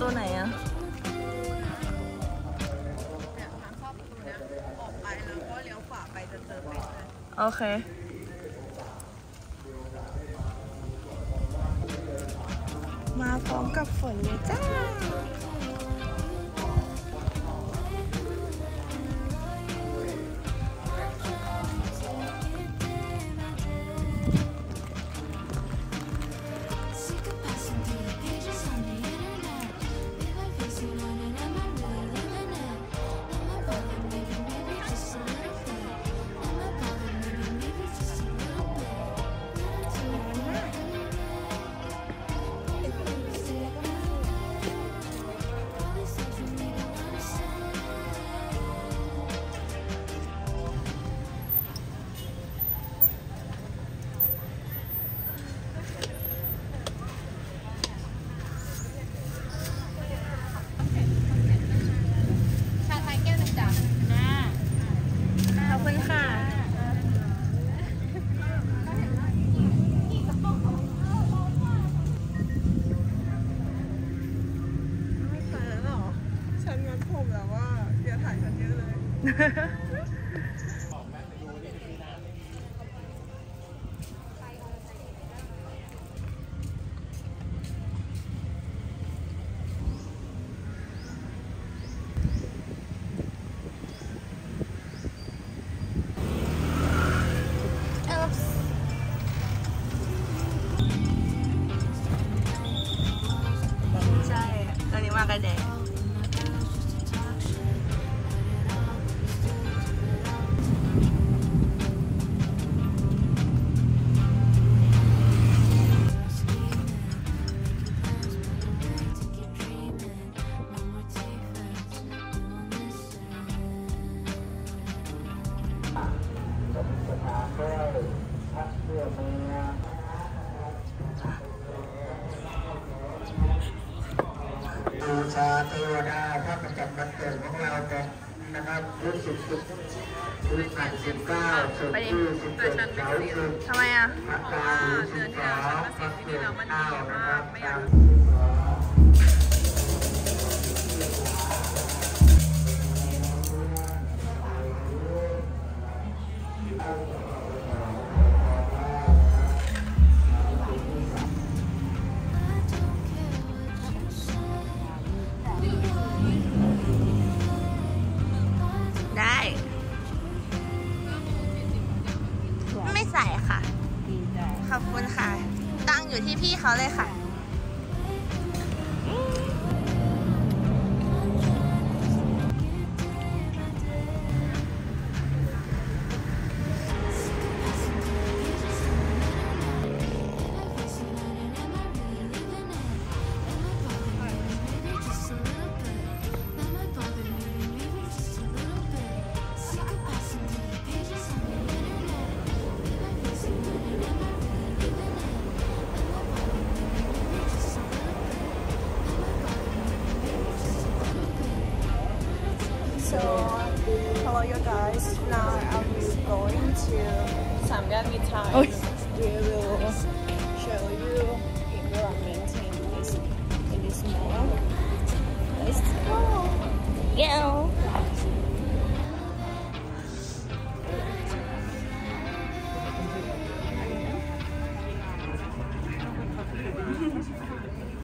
ตัวไหนอะเนี่ยทางเข้าประตูเนี้ยออกไปแล้วก็เลี้ยวขวาไปจะเจอเป็ดเลยโอเค มาพร้อมกับฝนเลยจ้า ใช่ ตอนนี้มากันแดด บูชาเทวดาพระประจำวันเกิดของเรากันนะครับรู้สึกสุดรู้สักสิบเก้าสุดที่สิบเจ็ดเสาสุดทำไมอะพระกาหรือสิบสองพระเกิดเก้านะครับตามได้ พี่พี่เขาเลยค่ะ So hello you guys. Now I'm going to Samyang Mitai we will